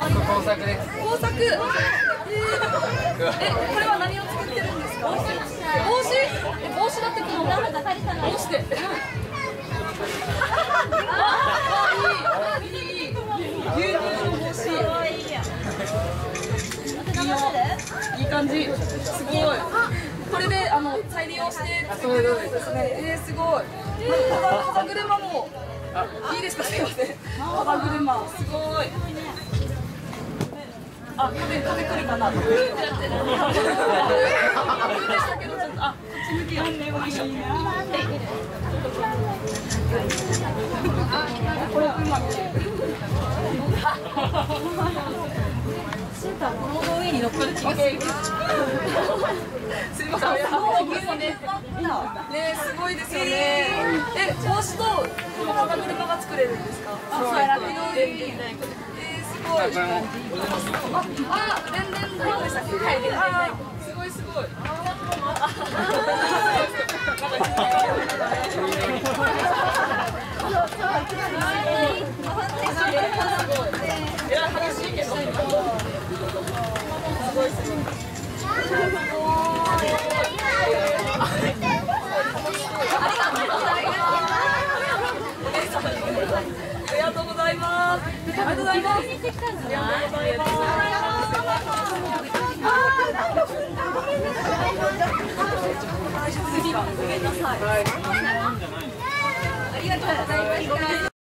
工作です工作えー、えこれは何を作ってるんですか？帽子え帽子だってこの帽子であいいいいい牛乳。の帽子いい感じすごいこれであの再利用して作ってるんですねえー、すごい風風車もいいですかすいません風車すごいあ、風風来るかな。風でしたけどちょっとあ、こっち向きや。これうまく。この上に乗っかる気がする。すみません。すごいね。ね、すごいですよね。え、帽子とこの風車が作れるんですか。あ、そうやってえー、すごい。あ、あ、連連太鼓でしたっけ。はい、すごい。すごい。い。や、楽しい。けど。すごい。すごい。ありがとうございます。ありがとうございます。ありがとうございま。した。